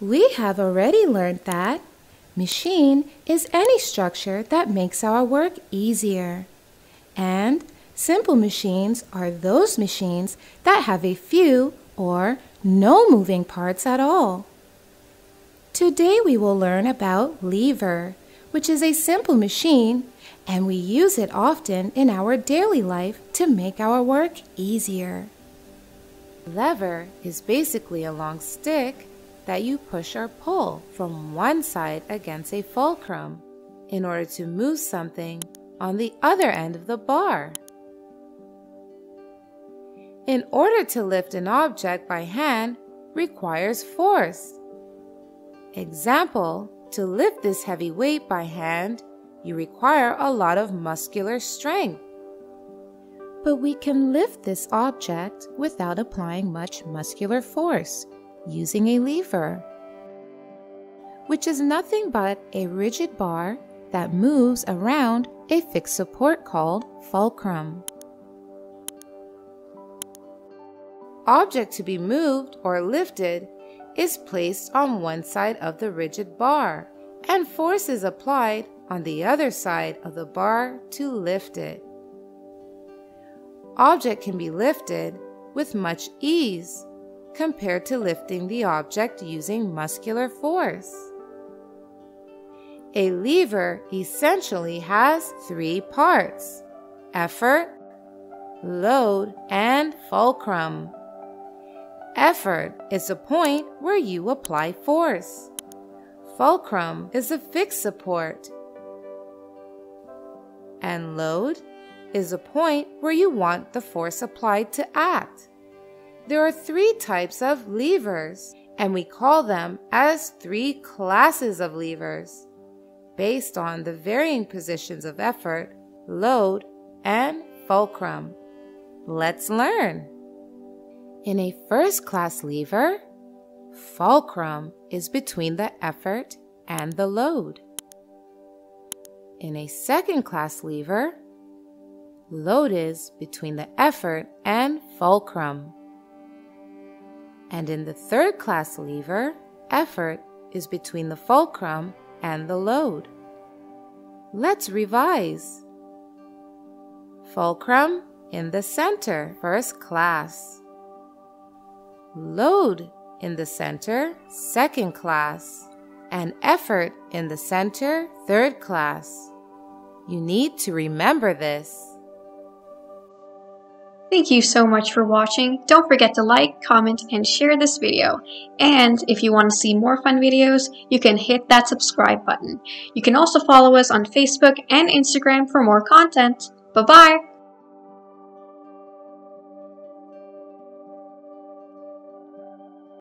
We have already learned that machine is any structure that makes our work easier. And simple machines are those machines that have a few or no moving parts at all. Today we will learn about lever, which is a simple machine and we use it often in our daily life to make our work easier. Lever is basically a long stick that you push or pull from one side against a fulcrum in order to move something on the other end of the bar. In order to lift an object by hand requires force. Example, to lift this heavy weight by hand, you require a lot of muscular strength. But we can lift this object without applying much muscular force using a lever, which is nothing but a rigid bar that moves around a fixed support called fulcrum. Object to be moved or lifted is placed on one side of the rigid bar and force is applied on the other side of the bar to lift it. Object can be lifted with much ease compared to lifting the object using muscular force. A lever essentially has three parts effort, load, and fulcrum. Effort is a point where you apply force. Fulcrum is a fixed support. And load is a point where you want the force applied to act. There are three types of levers, and we call them as three classes of levers based on the varying positions of effort, load, and fulcrum. Let's learn. In a first class lever, fulcrum is between the effort and the load. In a second class lever, load is between the effort and fulcrum. And in the third class lever, effort is between the fulcrum and the load. Let's revise. Fulcrum in the center, first class. Load in the center, second class. And effort in the center, third class. You need to remember this. Thank you so much for watching. Don't forget to like, comment, and share this video. And if you want to see more fun videos, you can hit that subscribe button. You can also follow us on Facebook and Instagram for more content. Bye-bye!